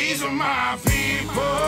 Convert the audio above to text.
These are my people.